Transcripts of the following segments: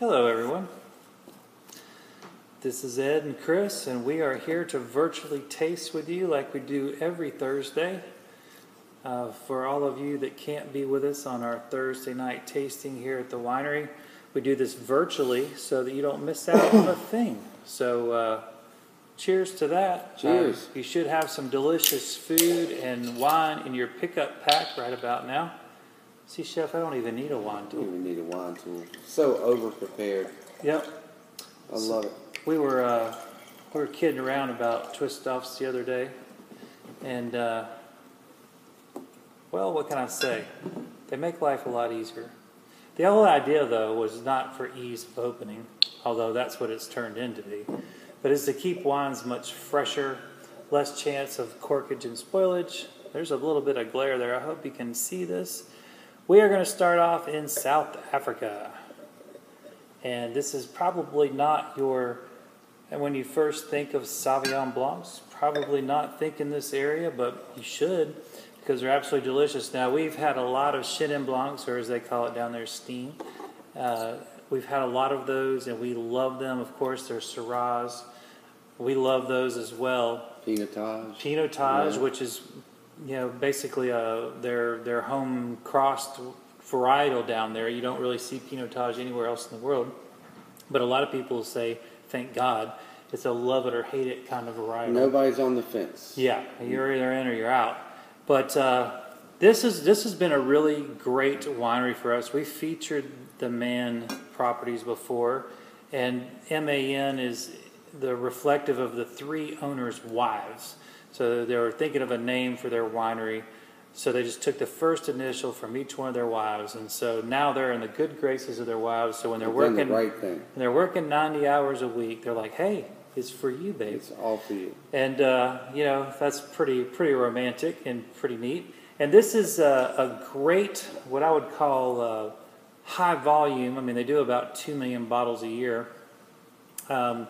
Hello, everyone. This is Ed and Chris, and we are here to virtually taste with you like we do every Thursday. Uh, for all of you that can't be with us on our Thursday night tasting here at the winery, we do this virtually so that you don't miss out on a thing. So, uh, cheers to that. Cheers. Uh, you should have some delicious food and wine in your pickup pack right about now. See, Chef, I don't even need a wine tool. don't even need a wine tool. So over prepared. Yep. I love it. We were uh, we were kidding around about twist offs the other day, and uh, well, what can I say? They make life a lot easier. The whole idea, though, was not for ease of opening, although that's what it's turned into be, but is to keep wines much fresher, less chance of corkage and spoilage. There's a little bit of glare there. I hope you can see this. We are going to start off in South Africa. And this is probably not your, and when you first think of Sauvignon Blancs, probably not think in this area, but you should because they're absolutely delicious. Now, we've had a lot of Chenin Blancs, or as they call it down there, Steen. Uh, we've had a lot of those, and we love them. Of course, they're Syrahs. We love those as well. Pinotage. Pinotage, Yeah. which is, you know, basically uh, their their home crossed varietal down there. You don't really see Pinotage anywhere else in the world, but a lot of people say, "Thank God, it's a love it or hate it kind of varietal." Nobody's on the fence. Yeah, you're either in or you're out. But uh, this is this has been a really great winery for us. We featured the Man properties before, and MAN is the reflective of the three owners' wives. So they were thinking of a name for their winery. So they just took the first initial from each one of their wives, and so now they're in the good graces of their wives. So when they're They've working, the right thing. they're working 90 hours a week, they're like, "Hey, it's for you, babe." It's all for you. and uh, you know that's pretty pretty romantic and pretty neat. And this is a, a great what I would call uh, high volume. I mean, they do about two million bottles a year. Um,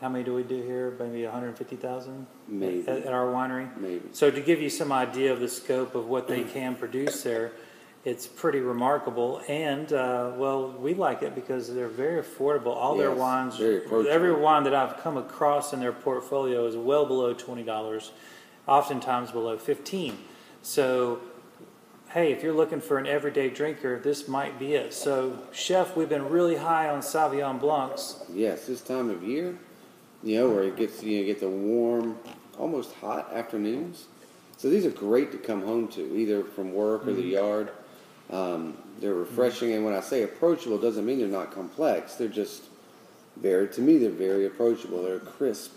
how many do we do here? Maybe 150,000 Maybe. at, at our winery. Maybe. So to give you some idea of the scope of what they can produce there, it's pretty remarkable. And uh, well, we like it because they're very affordable. All their wines, every wine that I've come across in their portfolio is well below twenty dollars, oftentimes below fifteen. So. Hey, if you're looking for an everyday drinker, this might be it. So, Chef, we've been really high on Sauvignon Blancs. Yes, this time of year, you know, where it gets you know, get the warm, almost hot afternoons. So these are great to come home to, either from work or the Mm-hmm. yard. Um, they're refreshing, and when I say approachable, doesn't mean they're not complex. They're just very, to me, they're very approachable. They're crisp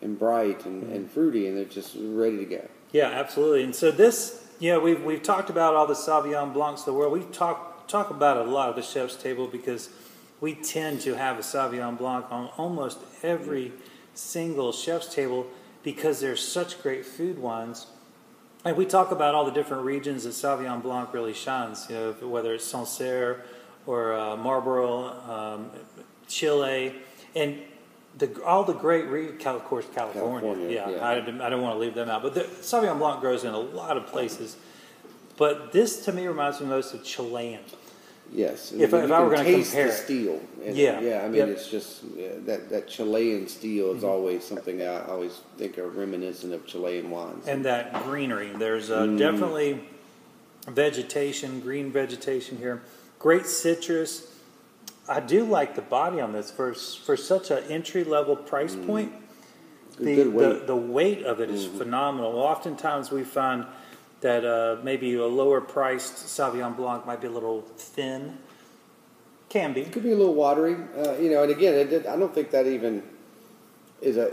and bright and, Mm-hmm. and fruity, and they're just ready to go. Yeah, absolutely. And so this, you know, we've we've talked about all the Sauvignon Blancs of the world. We've talked talk about a lot of the chef's table because we tend to have a Sauvignon Blanc on almost every single chef's table because they're such great food wines. And we talk about all the different regions that Sauvignon Blanc really shines. You know, whether it's Sancerre or uh, Marlborough, um, Chile, and the, all the great re- Cal- of course California. California, yeah, yeah. I, didn't- I don't want to leave them out. But the, Sauvignon Blanc grows in a lot of places. But this to me reminds me most of Chilean. Yes. If I- you if I were gonna taste compare the steel. it. Yeah. Yeah. I mean, Yep. Mm-hmm. it's just yeah, that that Chilean steel is always something I always think are reminiscent of Chilean wines. and that greenery. There's uh, Mm. definitely vegetation, green vegetation here. Great citrus. I do like the body on this for for such an entry level price point. The, good the weight. the weight of it is phenomenal. Oftentimes we find that uh, maybe a lower priced Sauvignon Blanc might be a little thin. Can be. It could be a little watery, uh, you know. And again, it, I don't think that even is a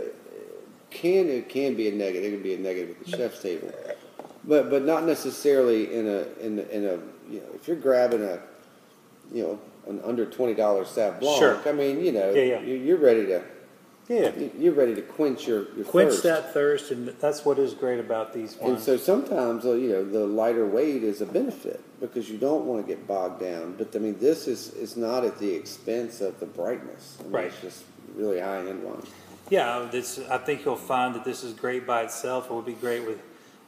can. It can be a negative. It can be a negative at the chef's table, but but not necessarily in a in in a you know if you're grabbing a you know an under twenty dollars Sauv Blanc. Sure. I mean, you know, Yeah, yeah. You, you're ready to Yeah. you're ready to quench your, your Quench thirst. that thirst, and that's what is great about these And wines. so sometimes, uh, you know, the lighter weight is a benefit because you don't want to get bogged down. But I mean, this is is not at the expense of the brightness. I mean, Right. It's just really high end wine. Yeah, this, I think you'll find that this is great by itself. It would be great with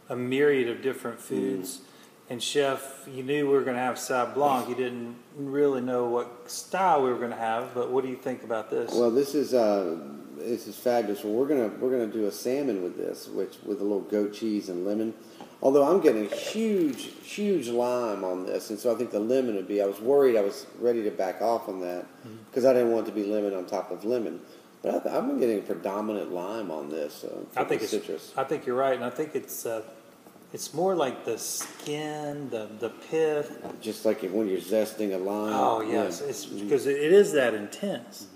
a myriad of different foods. And chef, you knew we were going to have Sauv Blanc. You didn't really know what style we were going to have, but what do you think about this? Well, this is uh, this is fabulous. Well, we're gonna we're gonna do a salmon with this, which with a little goat cheese and lemon. Although I'm getting a huge huge lime on this, and so I think the lemon would be. I was worried. I was ready to back off on that because I didn't want it to be lemon on top of lemon. But been getting a predominant lime on this. Uh, I think it's citrus. I think you're right, and I think it's uh, it's more like the skin, the the pith. Just like when you're zesting a lime. Oh yes, yeah. it's because it it is that intense,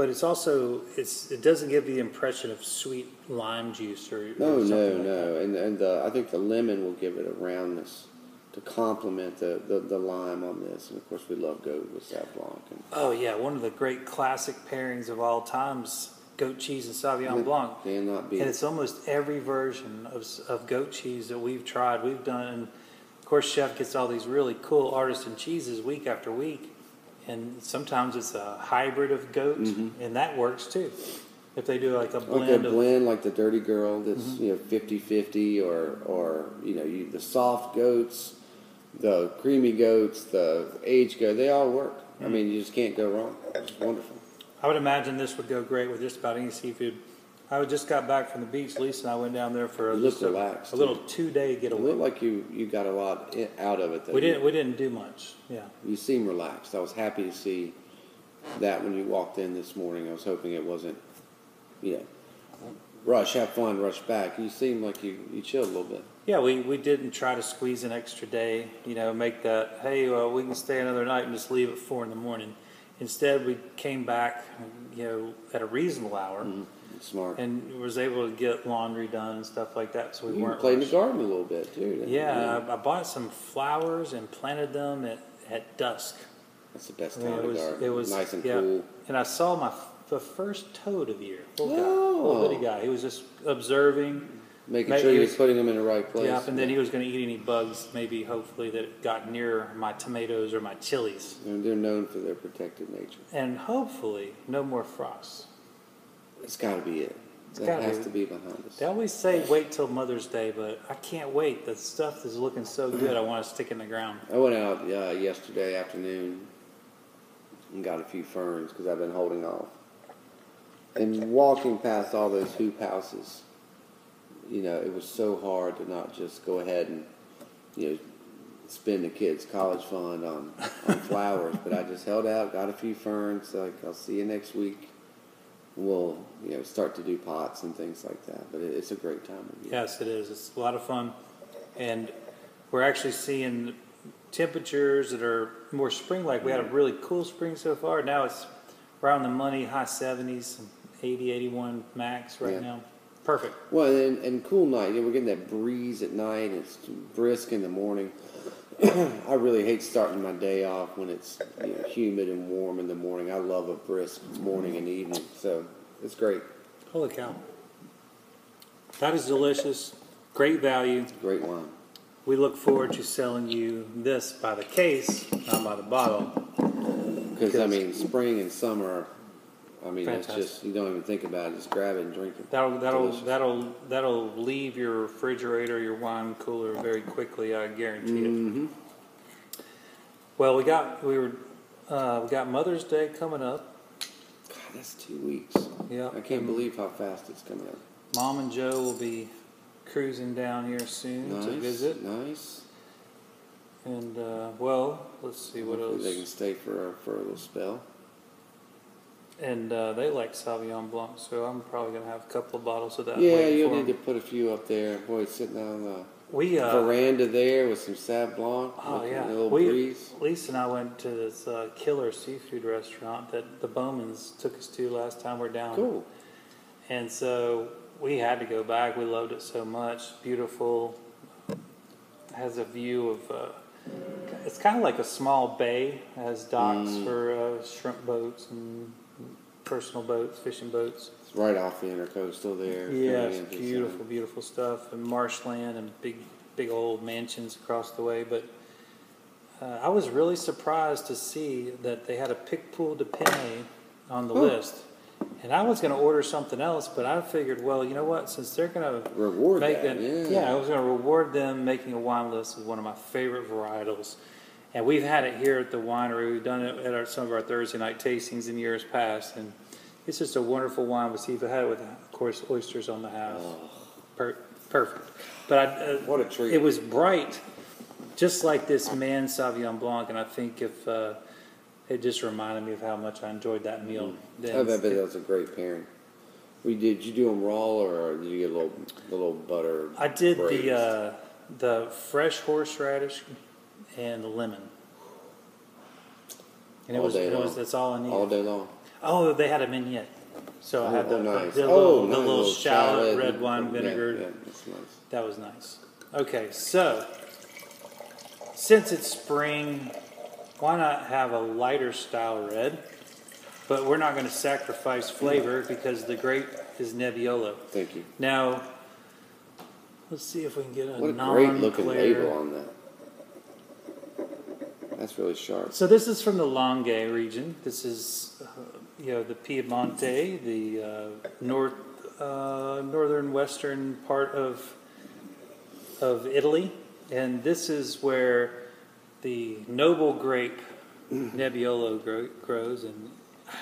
but it's also it's it doesn't give the impression of sweet lime juice or No, or no, something like no, that. and and uh, I think the lemon will give it a roundness to complement the, the, the lime on this, and of course we love goat with Sauv Blanc. And Oh yeah, one of the great classic pairings of all times: goat cheese and Sauvignon Blanc. cannot be. And it's almost every version of, of goat cheese that we've tried. We've done, and of course, Chef gets all these really cool artisan cheeses week after week. And sometimes it's a hybrid of goat, and that works too. If they do like a like a blend of, blend like the Dirty Girl that's Mm-hmm. you know 50-50 or or you know you, the soft goats, the creamy goats, the aged goat, they all work. I Mm-hmm. mean, you just can't go wrong. It's wonderful. I would imagine this would go great with just about any seafood. I just got back from the beach. Lisa and I went down there for a, You look just a, relaxed, a little two-day It getaway. looked like you you got a lot out of it. Though. We didn't we didn't do much. Yeah. You seem relaxed. I was happy to see that when you walked in this morning. I was hoping it wasn't, you know, rush, have fun, rush back. You seem like you, you chilled a little bit. Yeah, we, we didn't try to squeeze an extra day, you know, make that, hey, well, we can stay another night and just leave at four in the morning. Instead, we came back, you know, at a reasonable hour mm-hmm. Smart. and was able to get laundry done and stuff like that, so we you weren't. playing the rushed. garden a little bit too. didn't you? Yeah, I, I bought some flowers and planted them at, at dusk. that's the best time mean, it to was, garden. it was nice and yeah. cool. And I saw my f- the first toad of the year. Little guy, Oh. little bitty guy. He was just observing. Making Maybe sure he you're was- putting them in the right place. Yeah, and then he was going to eat any bugs, maybe hopefully that got near my tomatoes or my chilies, And they're known for their protective nature. and hopefully no more frosts. It's got to be it. That has be. to be behind us. They always say wait till Mother's Day, but I can't wait. The stuff is looking so good. I want to stick in the ground. I went out uh, yesterday afternoon and got a few ferns because I've been holding off. And walking past all those hoop houses, you know, it was so hard to not just go ahead and, you know, spend the kids' college fund on, on flowers. But I just held out, got a few ferns. Like I'll see you next week. We'll, you know, start to do pots and things like that. But it, it's a great time of year. Yes, it is. It's a lot of fun, and we're actually seeing temperatures that are more spring-like. We had a really cool spring so far. Now it's around the money, high 70s, 80, 81 max right Yeah. now. Perfect. Well, and, and cool night. You know, we're getting that breeze at night. It's brisk in the morning. I really hate starting my day off when it's you know, humid and warm in the morning. I love a brisk morning and evening, so it's great. Holy cow. That is delicious. Great value. Great wine. We look forward to selling you this by the case, not by the bottle. Because I mean, spring and summer. I mean, it's Fantastic. just you don't even think about it. Just grab it and drink it. That'll that'll Delicious. that'll that'll leave your refrigerator, your wine cooler very quickly. I guarantee it. Mm-hmm. Well, we got we were uh, we got Mother's Day coming up. God, that's two weeks. Yeah, I can't believe how fast it's coming up. Mom and Joe will be cruising down here soon Nice, to visit, nice. and uh, well, let's see what Hopefully They can stay for a, for a little spell. And uh, they like Sauvignon Blanc, so I'm probably gonna have a couple of bottles of that. Yeah, you'll need to put a few up there. Boy, sitting on the We uh, veranda there with some Sauv Blanc. Oh yeah, we, breeze. Lisa and I went to this uh, killer seafood restaurant that the Bowmans took us to last time we are down. Cool. And so we had to go back. We loved it so much. Beautiful. Has a view of. Uh, it's kind of like a small bay. It has docks Mm. for uh, shrimp boats and personal boats, fishing boats. It's right off the intercoastal there. Yeah, it's beautiful, beautiful stuff, and marshland and big, big old mansions across the way. But uh, I was really surprised to see that they had a Picpoul de Pinet on the Huh. list, And I was going to order something else, but I figured, well, you know what? Since they're going to Reward make that, it, yeah. I was going to reward them making a wine list of one of my favorite varietals. And we've had it here at the winery. We've done it at our, some of our Thursday night tastings in years past, and it's just a wonderful wine. I had it with, of course, oysters on the house. Per- perfect. But I, uh, What a treat. It was bright, just like this man Sauvignon Blanc, and I think if uh, it just reminded me of how much I enjoyed that meal. Then I bet that was a great pairing. We did you do them raw or did you get a little a little butter? I did braised? the uh, the fresh horseradish and the lemon, and it All was day it was long. that's all I needed. all day long. Oh, they had a mignonette, so I had the, oh, nice. the, oh, little, nice. the little shallot, red wine yeah, vinegar. Yeah, that's nice. That was nice. Okay, so since it's spring, why not have a lighter style red? But we're not going to sacrifice flavor mm. because the grape is Nebbiolo. Thank you. Now, let's see if we can get a What a non-clear. great looking label on that. That's really sharp. So this is from the Langhe region. This is, uh, you know, the Piemonte, the uh, north, uh, northern western part of of Italy, and this is where the noble grape Nebbiolo grow, grows. And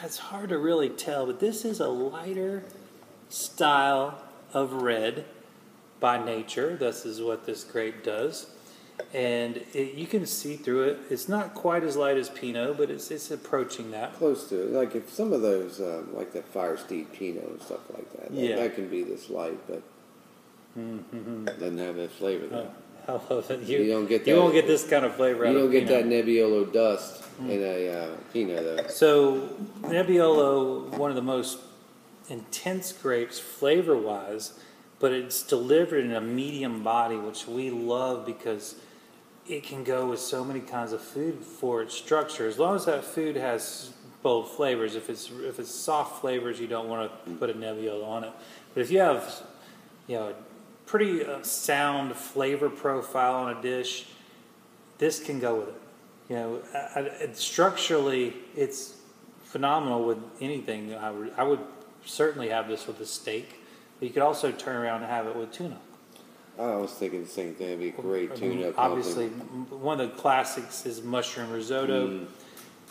it's hard to really tell, but this is a lighter style of red by nature. This is what this grape does. And it, you can see through it. It's not quite as light as Pinot, but it's, it's approaching that. Close to it. Like if some of those, um, like that Firesteed Pinot and stuff like that, that, Yeah. that can be this light, but doesn't have that flavor. Though. Oh, I love it. You, You don't get you that- won't get this kind of flavor you don't get that Nebbiolo dust in a uh, Pinot though. So Nebbiolo, one of the most intense grapes flavor-wise, but it's delivered in a medium body, which we love because it can go with so many kinds of food for its structure. As long as that food has bold flavors. If it's if it's soft flavors, you don't want to put a Nebbiolo on it. But if you have, you know, a pretty uh, sound flavor profile on a dish, this can go with it. You know, I, I, structurally, it's phenomenal with anything. I would, I would certainly have this with a steak. But you could also turn around and have it with tuna. I was thinking the same thing. It'd be a great tune up. Obviously, one of the classics is mushroom risotto, Mm.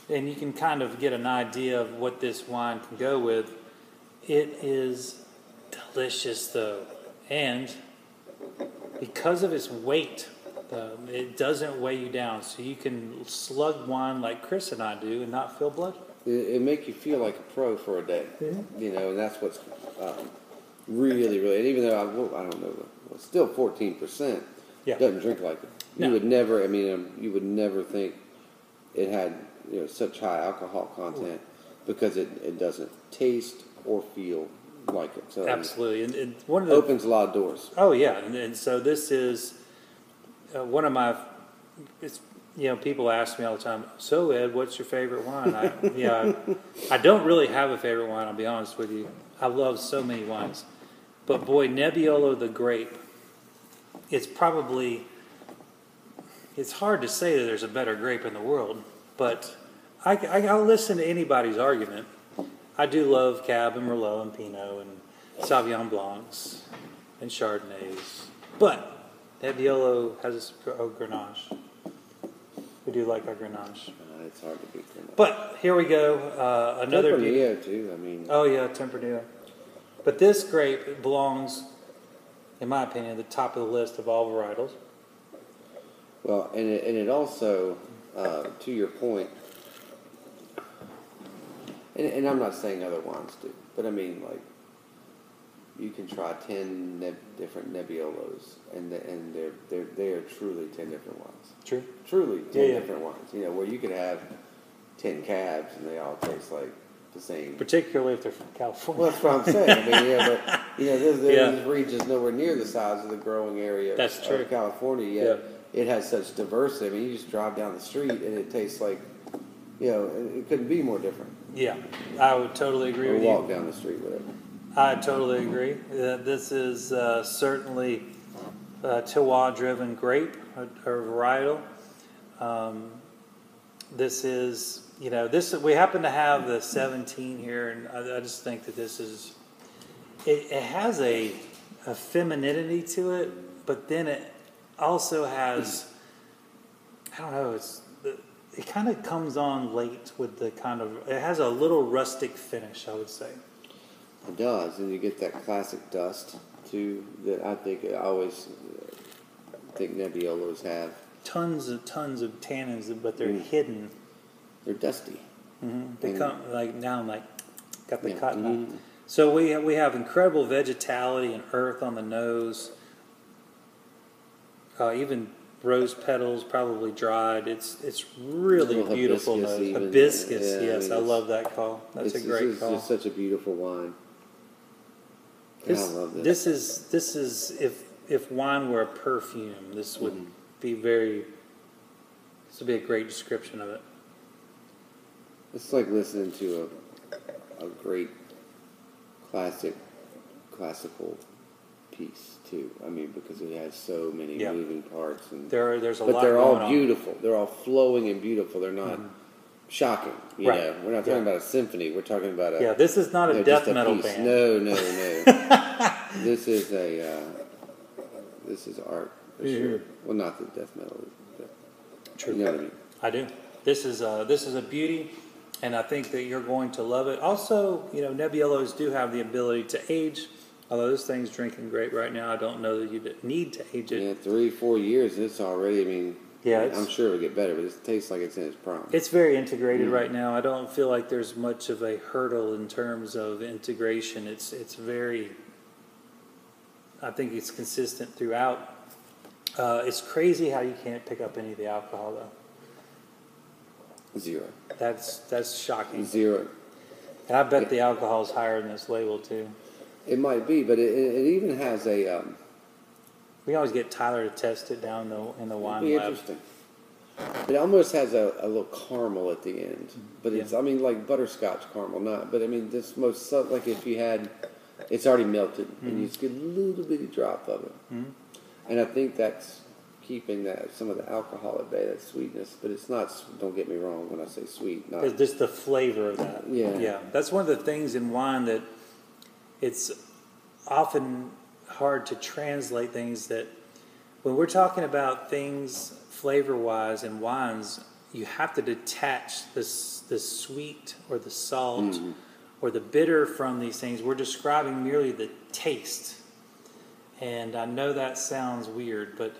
and you can kind of get an idea of what this wine can go with. It is delicious, though, and because of its weight, um, it doesn't weigh you down, so you can slug wine like Chris and I do and not feel bloated. It, it make you feel like a pro for a day. You know, and that's what's um, really, really. And even though I, I don't know, still fourteen percent. Yeah. Doesn't drink like it. No. You would never. I mean, um, you would never think it had you know such high alcohol content because it, it doesn't taste or feel like it. So Absolutely, and, and one of it the opens a lot of doors. Oh yeah, and, and so this is uh, one of my. It's you know people ask me all the time. So Ed, what's your favorite wine? I, yeah, I, I don't really have a favorite wine. I'll be honest with you. I love so many wines, but boy, Nebbiolo the grape. It's probably. It's hard to say that there's a better grape in the world, but I, I, I'll listen to anybody's argument. I do love Cab and Merlot and Pinot and Sauvignon Blancs and Chardonnays, but Nebbiolo has a oh, Grenache. We do like our Grenache. Uh, it's hard to beat them. But here we go. Uh, another. Tempranillo too. I mean, oh yeah, Tempranillo. But this grape belongs, in my opinion, the top of the list of all varietals. Well, and it, and it also, uh, to your point, and, and I'm not saying other wines do, but I mean like you can try ten neb- different Nebbiolos, and the, and they're they're they are truly ten different wines. True. Truly ten Yeah, yeah. different wines. You know where you could have ten cabs and they all taste like the same. Particularly if they're from California. Well, that's what I'm saying. I mean, yeah, but you know, there's, there's Yeah. regions nowhere near the size of the growing area of, That's true. of California. Yet it has such diversity. I mean, you just drive down the street and it tastes like, you know, it, it couldn't be more different. yeah, I would totally agree Or with walk you. down the street, whatever. I totally agree. Uh, this is uh, certainly a terroir-driven grape, a, a varietal. Um, this is you know, this we happen to have the 17 here, and I, I just think that this is it, it has a a femininity to it, but then it also has I don't know, it's it kind of comes on late with the kind of it has a little rustic finish, I would say. It does, and you get that classic dust too that I think I always uh, think Nebbiolos have. Tons and tons of tannins, but they're Mm. hidden. They're dusty. hmm They Mm. come like now, I'm like got the Yeah. cotton. on. Mhm. So we we have incredible vegetality and earth on the nose. Uh, even rose petals, probably dried. It's it's really beautiful hibiscus nose. Hibiscus, Yeah, I yes, mean, I love that call. That's a great it's call. such a beautiful wine. This, I love this. this is this is if if wine were a perfume, this would Mhm. Be very. This would be a great description of it. It's like listening to a a great classic classical piece too. I mean, because it has so many Yeah. moving parts and There are, there's a but lot they're all on. Mm-hmm. beautiful. They're all flowing and beautiful. They're not shocking. You Right. know, we're not talking Yeah. about a symphony. We're talking about a Yeah, this is not a you know, death just metal piece. band. No, no, no. this is a uh, this is art for sure. Well, not the death metal. But, True. You know what I mean? I do. This is a, this is a beauty, and I think that you're going to love it. Also, you know, Nebbiolos do have the ability to age. Although this thing's drinking great right now, I don't know that you need to age it. Yeah, three, four years. It's already. I mean, Yeah, I'm sure it'll get better, but it tastes like it's in its prime. It's very integrated Mm. right now. I don't feel like there's much of a hurdle in terms of integration. It's it's very. I think it's consistent throughout. Uh, it's crazy how you can't pick up any of the alcohol though. Zero, That's that's shocking. zero. And I bet the alcohol is higher than this label too. It might be, but it, it even has a. Um, We always get Tyler to test it down the in the wine lab. interesting. It almost has a, a little caramel at the end, but it's Yeah. I mean like butterscotch caramel, not. But I mean this most like if you had, it's already melted, and you just get a little bitty drop of it, Mhm. And I think that's keeping that some of the alcohol at bay, that sweetness. But it's not. Don't get me wrong when I say sweet. Not It's just the flavor of that. Yeah. Yeah. That's one of the things in wine that it's often hard to translate things that when we're talking about things flavor wise in wines, you have to detach this the sweet or the salt Mhm. or the bitter from these things. We're describing merely the taste. And I know that sounds weird, but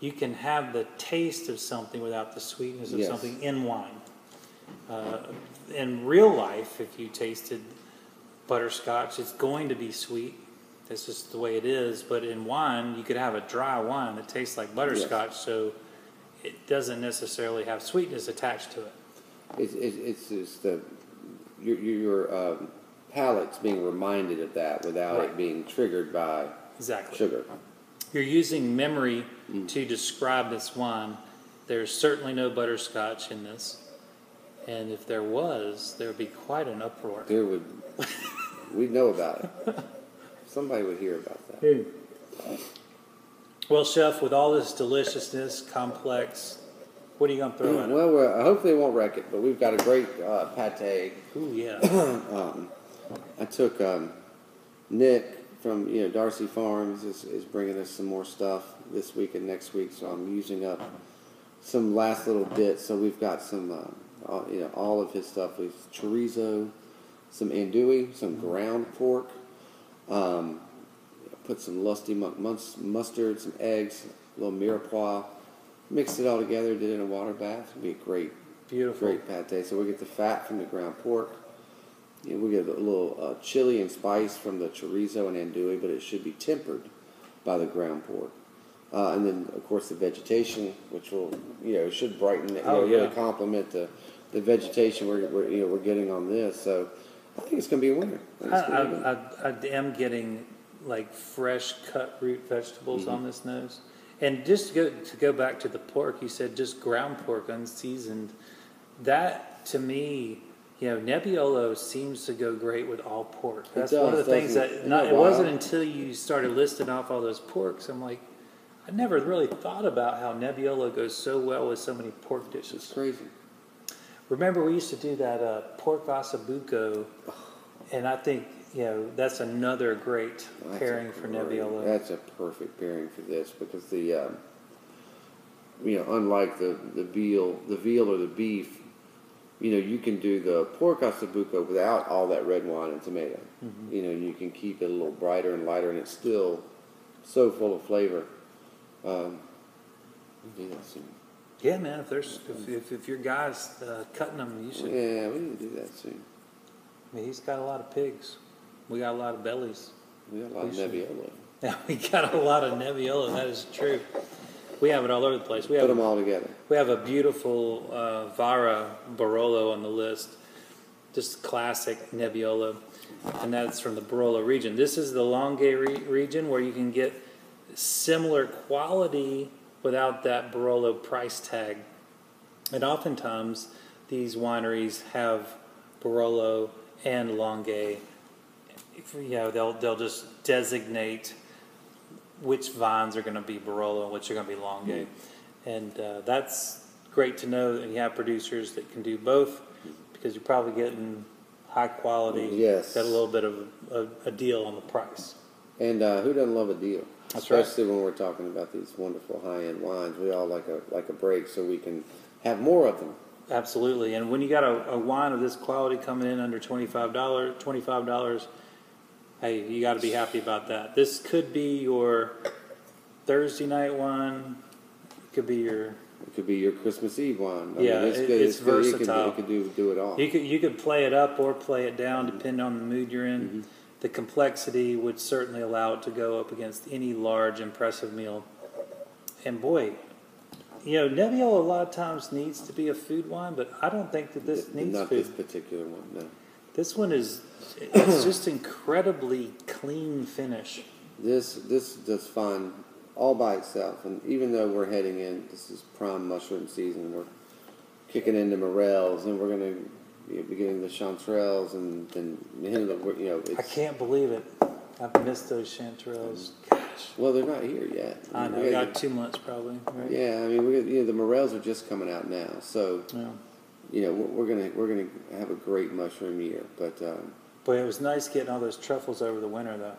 you can have the taste of something without the sweetness of Yes. something in wine. Uh, in real life, if you tasted butterscotch, it's going to be sweet. That's just the way it is. But in wine, you could have a dry wine that tastes like butterscotch, so it doesn't necessarily have sweetness attached to it. It's, it's, it's just the your your um, palate's being reminded of that without Right. it being triggered by Exactly. sugar. You're using memory Mm. to describe this wine. There's certainly no butterscotch in this. And if there was, there would be quite an uproar. There would we'd know about it. Somebody would hear about that. Well, Chef, with all this deliciousness, complex, what are you going to throw in? Well, we're, hopefully it won't wreck it, but we've got a great uh, pate. Ooh, yeah. Um, I took um, Nick from you know Darcy Farms is, is bringing us some more stuff this week and next week, so I'm using up some last little bits. So we've got some, uh, all, you know, all of his stuff. We've chorizo, some andouille, some ground pork. Um, put some lusty mustard, some eggs, a little mirepoix. Mixed it all together, did it in a water bath. It'd be a great Beautiful. Great pate. So we get the fat from the ground pork. Know, we get a little uh, chili and spice from the chorizo and andouille, but it should be tempered by the ground pork. Uh, and then, of course, the vegetation, which will, you know, should brighten it, you Oh, know, really yeah. complement the, the vegetation we're, we're, you know, we're getting on this. So I think it's going to be a winner. I I, it's gonna be a I, winner. I, I am getting like fresh cut root vegetables Mm-hmm. on this nose. And just to go, to go back to the pork, you said just ground pork unseasoned. That to me, you know, Nebbiolo seems to go great with all pork. That's one of the things that it? Isn't it wasn't until you started listing off all those porks. I'm like, I never really thought about how Nebbiolo goes so well with so many pork dishes. It's crazy. Remember, we used to do that uh, pork ossobuco, and I think you know that's another great That's pairing for great- Nebbiolo. That's a perfect pairing for this because the, um, you know, unlike the, the veal, the veal or the beef, you know, you can do the pork ossobuco without all that red wine and tomato. Mm-hmm. You know, you can keep it a little brighter and lighter, and it's still so full of flavor. Um, do that soon. Yeah, man. If there's if, if, if your guy's uh, cutting them, you should. Yeah, we need to do that soon. I mean, he's got a lot of pigs. We got a lot of bellies. We got a lot of We should- Nebbiolo. Yeah, we got a lot of Nebbiolo. That is true. We have it all over the place. We Put have them all together. we have a beautiful uh, Vara Barolo on the list, just classic Nebbiolo, and that's from the Barolo region. This is the Langhe re- region where you can get similar quality without that Barolo price tag. And oftentimes, these wineries have Barolo and Langhe. You know, they'll they'll just designate which vines are going to be Barolo and which are going to be Langhe. Mm-hmm. And uh, that's great to know that you have producers that can do both because you're probably getting high quality yes. get a little bit of a, a deal on the price. And uh, who doesn't love a deal? That's Especially right. when we're talking about these wonderful high end wines. We all like a, like a break so we can have more of them. Absolutely. And when you got a, a wine of this quality coming in under $25, $25 hey, you got to be happy about that. This could be your Thursday night one. It could be your. It could be your Christmas Eve one. I Yeah, it's it- good. it's good. It can, versatile. it can do do it all. You could you could play it up or play it down depending on the mood you're in. Mm-hmm. The complexity would certainly allow it to go up against any large, impressive meal. And boy, you know, Nebbiolo a lot of times needs to be a food wine, but I don't think that this Th- needs Not food. this particular one. No. This one is it's just incredibly clean finish. This this does fine all by itself. And even though we're heading in, this is prime mushroom season. We're kicking into morels, and we're gonna be getting the chanterelles, and then you know, you know I can't believe it. I've missed those chanterelles. Mm. Gosh. Well, they're not here yet. I know. Got two months probably. Right? Yeah, I mean, you know the morels are just coming out now, so Yeah. You know we're, we're gonna we're gonna have a great mushroom year. But um, Boy, it was nice getting all those truffles over the winter though.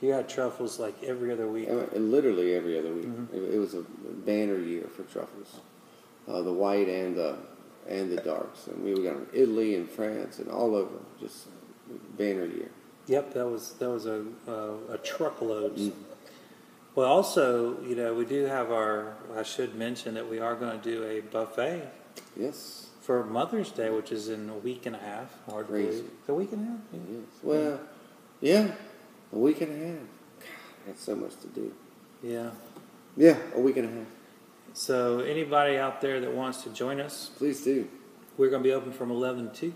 You had truffles like every other week. and- literally every other week, Mm-hmm. it, it was a banner year for truffles, uh, the white and the and the darks. And we got 'em in Italy and France and all over, just banner year. Yep, that was that was a a, a truckload. Mm. Well, also, you know, we do have our. I should mention that we are going to do a buffet Yes, for Mother's Day, which is in a week and a half. Hard to Crazy. believe. A week and a half. Yeah. yes. Well, yeah, a week and a half. God, so much to do. yeah. Yeah, a week and a half. So anybody out there that wants to join us, Please do. we're going to be open from eleven to two,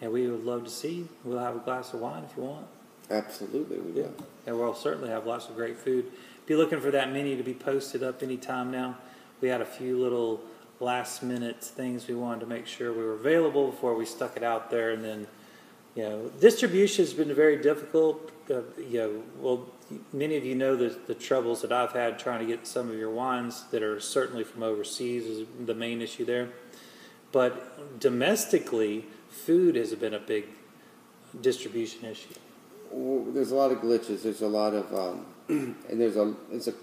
and we would love to see you. We'll have a glass of wine if you want. Absolutely, we Yeah, will. and we'll certainly have lots of great food. Be looking for that menu to be posted up anytime now. We had a few little last minute things we wanted to make sure we were available before we stuck it out there, and then you know distribution has been very difficult. Uh, you know, well, many of you know the the troubles that I've had trying to get some of your wines that are certainly from overseas is the main issue there. But domestically, food has been a big distribution issue. Well, there's a lot of glitches. There's a lot of, um, and there's a, it's a,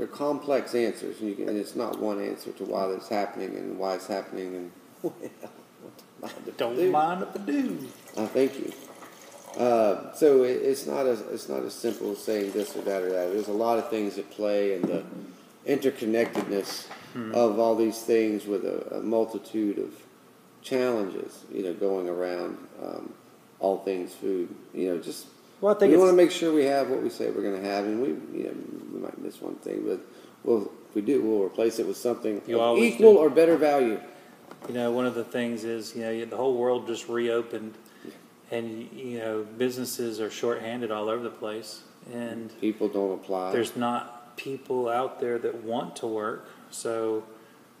they're complex answers, and, you can, and it's not one answer to why that's happening and why it's happening. And well, what am I to Don't do? mind if I do. Thank you. Uh, so it, it's not as it's not as simple as saying this or that or that. There's a lot of things at play, and the interconnectedness of all these things with a, a multitude of challenges, you know, going around um, all things food. You know, just Well, I think we want to make sure we have what we say we're going to have, and we you know we might miss one thing, but we'll if we do, we'll replace it with something of equal do. or better value. you know, one of the things is, you know, the whole world just reopened, and you know, businesses are shorthanded all over the place, and People don't apply. there's not people out there that want to work. So,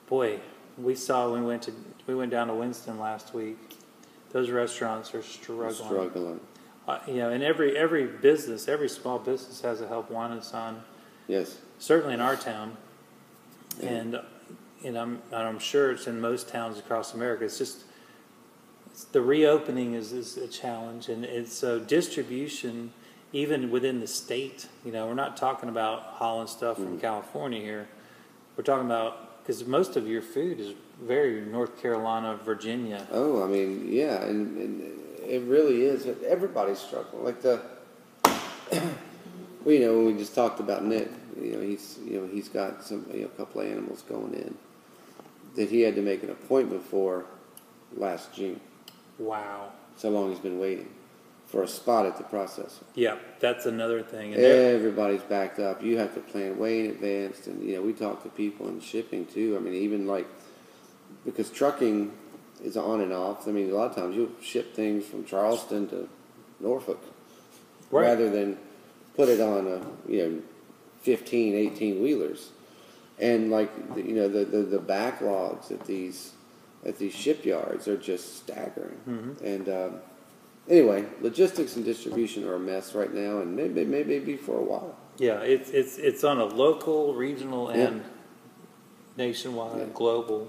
boy, we saw when we went to we went down to Winston last week. Those restaurants are struggling. struggling. Uh, you know, and every every business, every small business has a help wanted sign. Yes. certainly in our town. And and I'm, and I'm sure it's in most towns across America, it's just, it's, the reopening is, is a challenge, and it's, so distribution, even within the state, you know, we're not talking about hauling stuff from California here. We're talking about, because most of your food is very North Carolina, Virginia. Oh, I mean, yeah, and, and it really is. Everybody's struggling. Like the, well, you know, when we just talked about Nick, you know, he's, you know, he's got some, you know, a couple of animals going in that he had to make an appointment for last June. Wow. So long he's been waiting for a spot at the processor. Yeah, that's another thing. And Everybody's backed up. You have to plan way in advance, and you know we talk to people in shipping too. I mean, even like because trucking is on and off. I mean, a lot of times you'll ship things from Charleston to Norfolk Right. rather than put it on a you know 15, 18 wheelers, and like you know the, the the backlogs at these at these shipyards are just staggering. Mhm. And um, anyway, logistics and distribution are a mess right now, and maybe maybe be for a while. Yeah, it's it's it's on a local, regional, and nationwide, Yeah. global,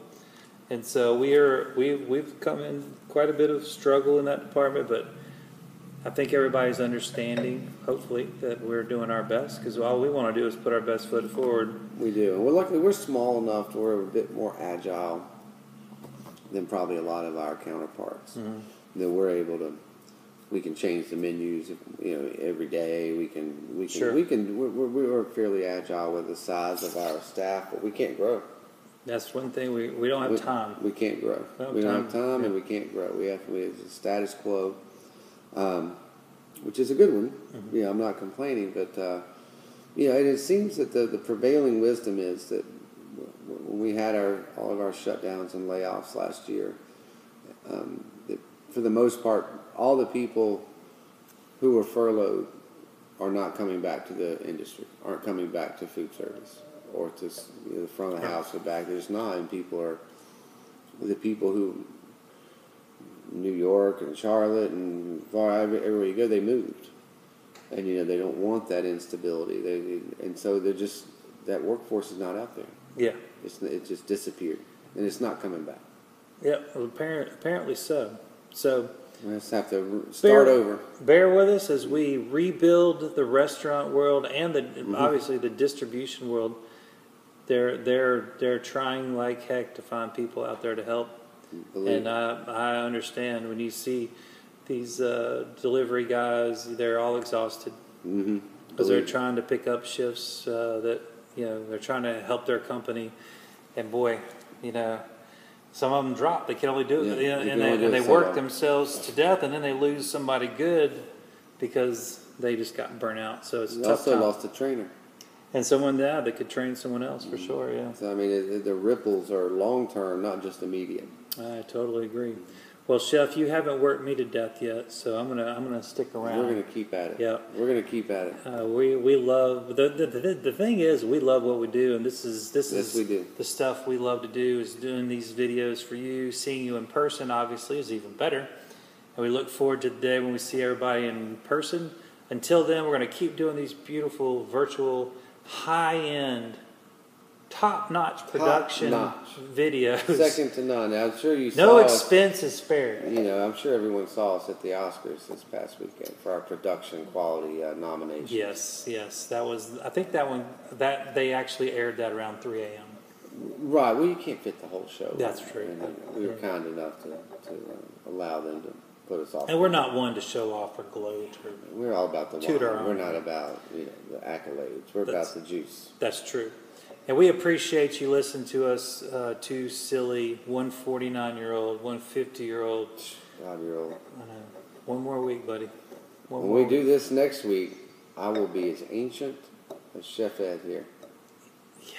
and so we are we we've come in quite a bit of struggle in that department, but I think everybody's understanding, hopefully, that we're doing our best because all we want to do is put our best foot forward. We do, and we're luckily we're small enough to we're a bit more agile than probably a lot of our counterparts. Mm-hmm. That we're able to, we can change the menus, you know, every day. We can, we can, Sure. we can. We're, we're, we're fairly agile with the size of our staff, but we can't grow. That's one thing we we don't have we, time. We can't grow. Well, we don't have time, time, and we can't grow. We have we have the status quo, um, which is a good one. Mm-hmm. Yeah, I'm not complaining, but uh, you know, it seems that the, the prevailing wisdom is that when we had our all of our shutdowns and layoffs last year, um, that for the most part, all the people who were furloughed are not coming back to the industry, aren't coming back to food service or to you know, the front of the house or back. There's not, and people are the people who New York and Charlotte and far everywhere you go, they moved, and you know they don't want that instability. They and so they're just that workforce is not out there. Yeah, It's it just disappeared, and it's not coming back. yeah. Well, apparent, apparently so. So. We just have to start Bear- over. Bear with us as we rebuild the restaurant world and the Mm-hmm. obviously the distribution world. They're they're they're trying like heck to find people out there to help, Believe and I I understand when you see these uh, delivery guys, they're all exhausted mm-hmm. because they're trying to pick up shifts uh, that you know they're trying to help their company, and boy, you know. Some of them drop. They can only do it, you and they, and they work themselves to death, and then they lose somebody good because they just got burnt out. So it's also time. lost a trainer. And someone yeah, that could train someone else for sure. Yeah, So I mean, it, it- the ripples are long term, not just immediate. I totally agree. Well, Chef, you haven't worked me to death yet, so I'm gonna I'm gonna stick around. We're going to keep at it. Yeah. We're going to keep at it. Uh, we we love the, the the the thing is we love what we do, and this is this Yes, is we do. the stuff we love to do is doing these videos for you. Seeing you in person, obviously, is even better, and we look forward to the day when we see everybody in person. Until then, we're going to keep doing these beautiful virtual, high end, top notch production Top-notch. videos. Second to none. I'm sure you no us. expense is spared. You know, I'm sure everyone saw us at the Oscars this past weekend for our production quality uh, nomination. Yes, yes, that was. I think that one that they actually aired that around 3 a.m. Right. Well, you can't fit the whole show. That's true. And, uh, we were kind enough to, to uh, allow them to put us off. And we're not one to show off or gloat. Or, We're all about the Toot wine. We're not about you know the accolades. We're That's- about the juice. that's true. And we appreciate you listening to us, uh, two silly 149 year old, 150 year old. God, you're old. One more week, buddy. One When we do this next week, I will be as ancient as Chef Ed here. Yeah.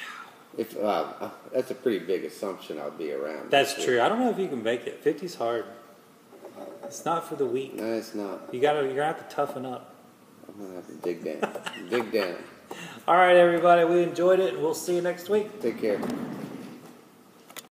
If uh, uh, that's a pretty big assumption, I'll be around. That's true. week. I don't know if you can make it. 50's hard. It's not for the weak. No, it's not. You gotta, you're gonna have to toughen up. I'm gonna have to dig down. dig down. All right, everybody. We enjoyed it, and we'll see you next week. Take care.